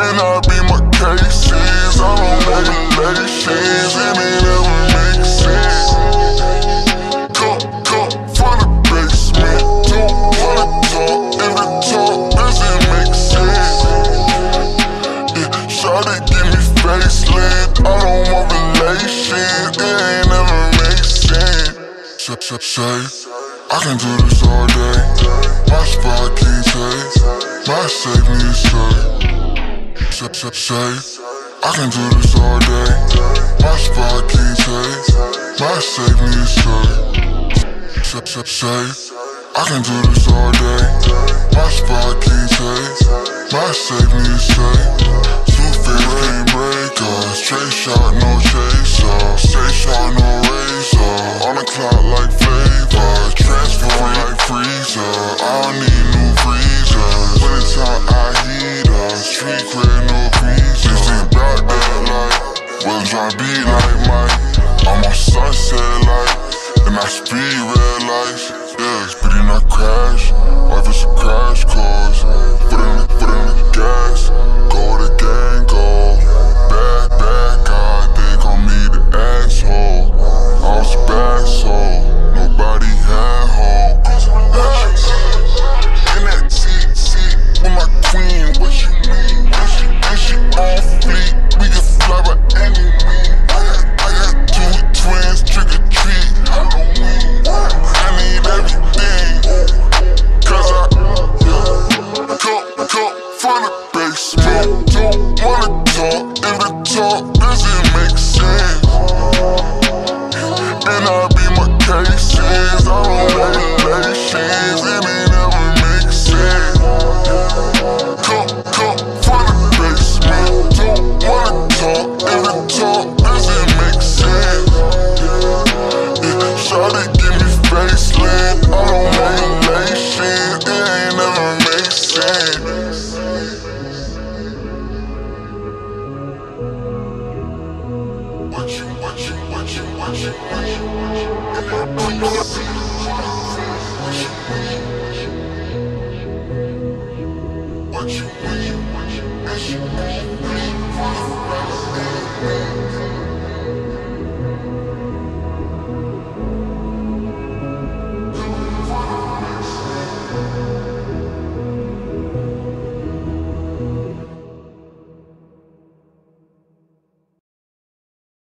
And I be my cases. I don't make relations, lay it ain't ever make sense. Come, come from the basement, don't wanna talk in the talk doesn't make sense. Yeah, Shawty give me facelift, I don't want relations, it ain't ever make sense. Say, say, I can do this all day. My spot can't take, my safety is straight say, I can do this all day. My spot can't take, my safe is say, say, I can do this all day. My spot can't take, my safe is say. Two fingers can't break us, straight shot, no. be like Mike. I'm on sunset light, and I speed red lights. Yeah, speeding, I crash. What you, what you, what you, what you, what you, what you,